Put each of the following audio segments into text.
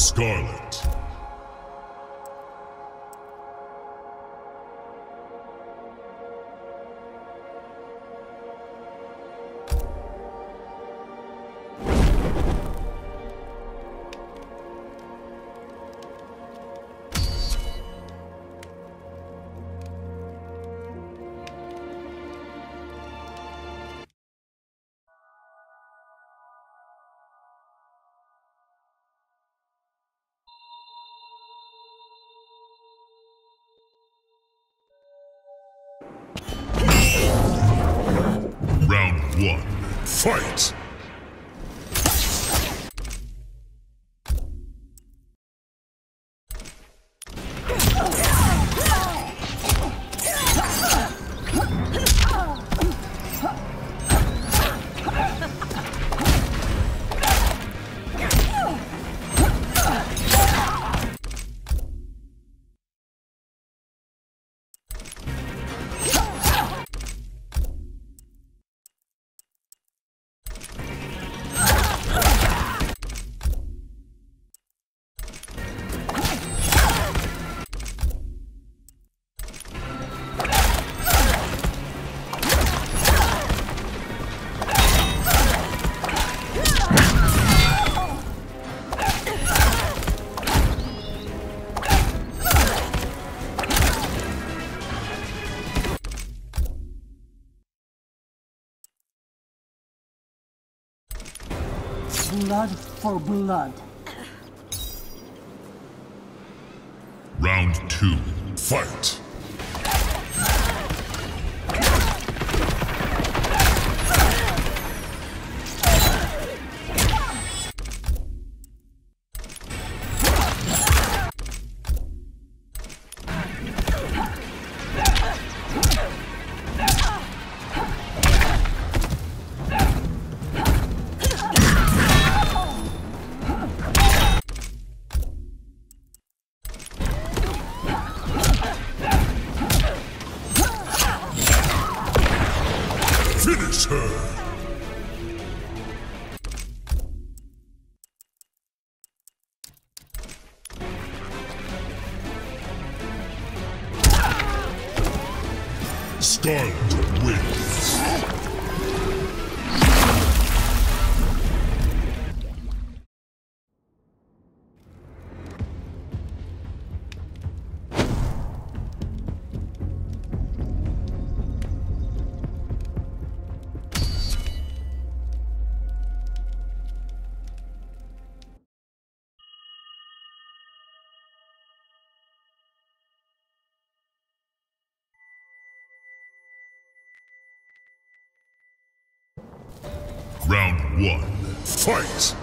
Skarlet. One. Fight! Blood for blood. Round two. Fight! Skarlet wins. Round one. Fight!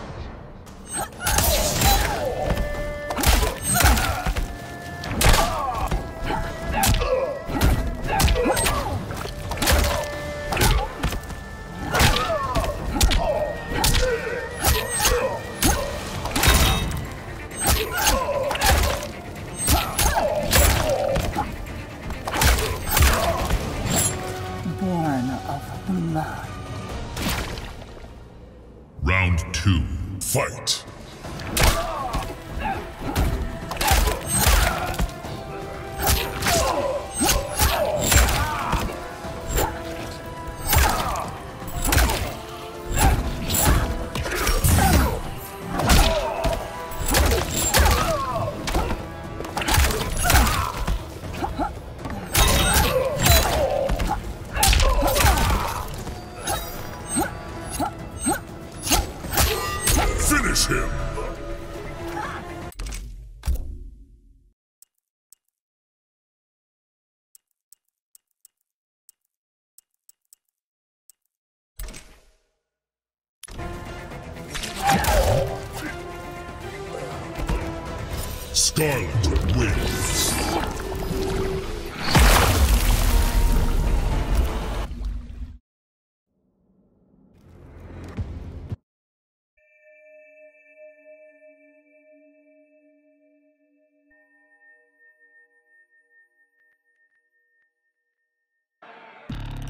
Skarlet wins.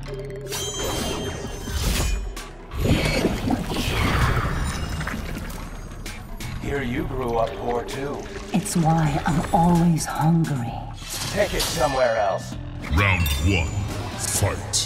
Here figure you grew up poor too. It's why I'm always hungry. Take it somewhere else. Round one. Fight.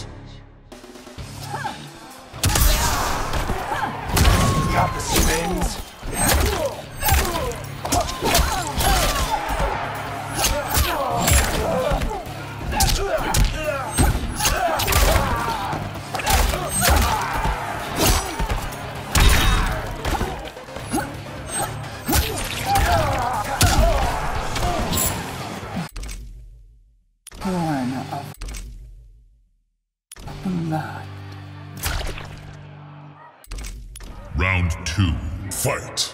Two. Fight.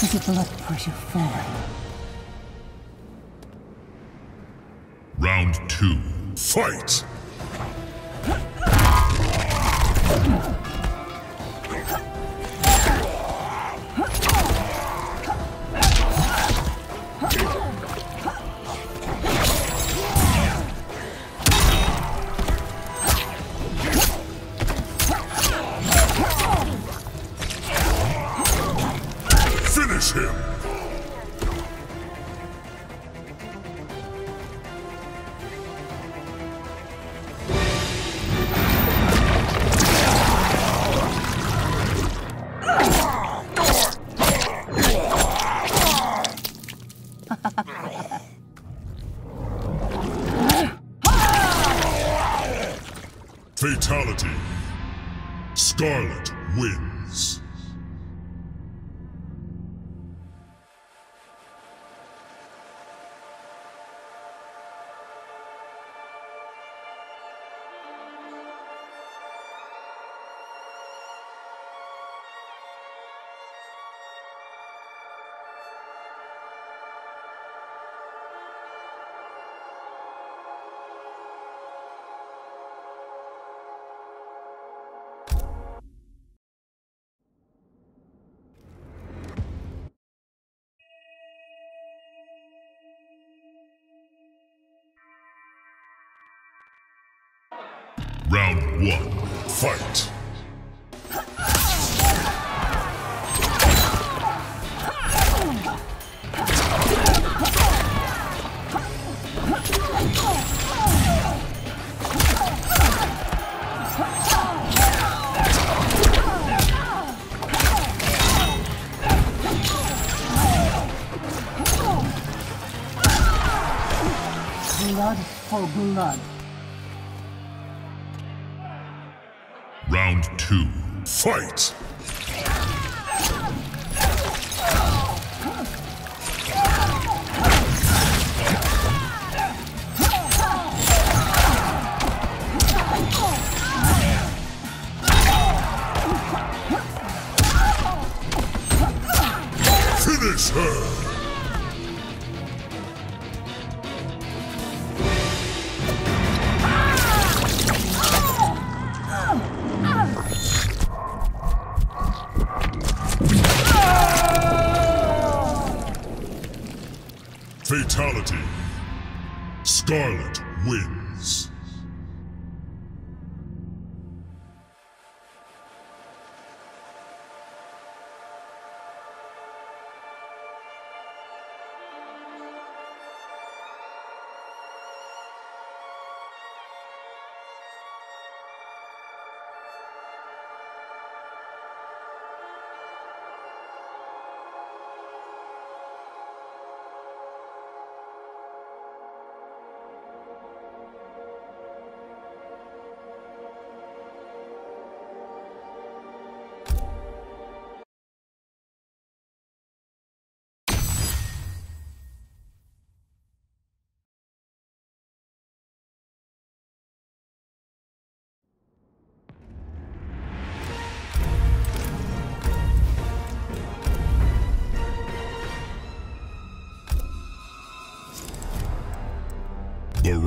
Is your blood pressure falling? Round two. Fight. Him. Fatality. Skarlet wins. Round one. Fight. Blood for blood. Round two. Fight. Fatality. Skarlet wins.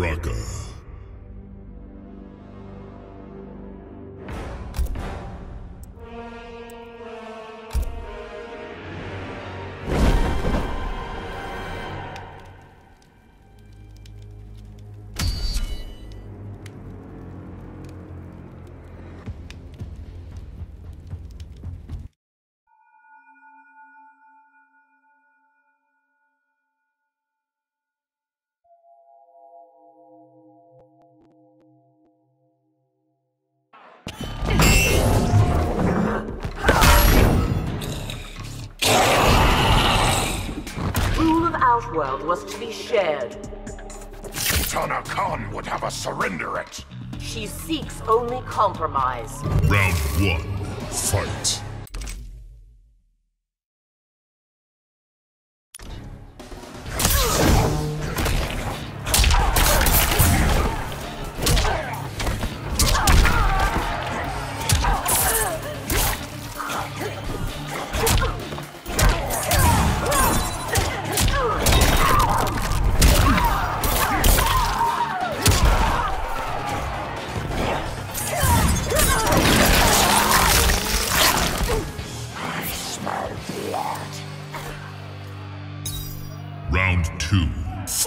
Baraka. Outworld was to be shared. Tana Khan would have us surrender it. She seeks only compromise. Round one. Fight.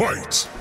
Fight.